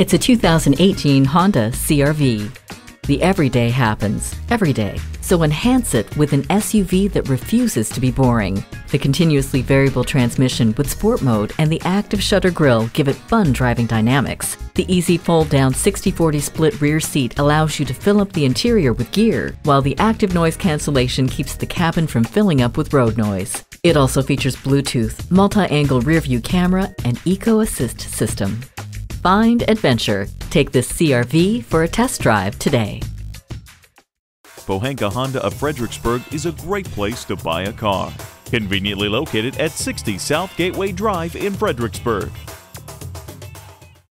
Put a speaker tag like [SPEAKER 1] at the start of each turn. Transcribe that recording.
[SPEAKER 1] It's a 2018 Honda CRV. The everyday happens, every day. So enhance it with an SUV that refuses to be boring. The continuously variable transmission with sport mode and the active shutter grille give it fun driving dynamics. The easy fold down 60-40 split rear seat allows you to fill up the interior with gear, while the active noise cancellation keeps the cabin from filling up with road noise. It also features Bluetooth, multi-angle rearview camera, and Eco Assist system. Find adventure. Take this CRV for a test drive today.
[SPEAKER 2] Pohanka Honda of Fredericksburg is a great place to buy a car. Conveniently located at 60 South Gateway Drive in Fredericksburg.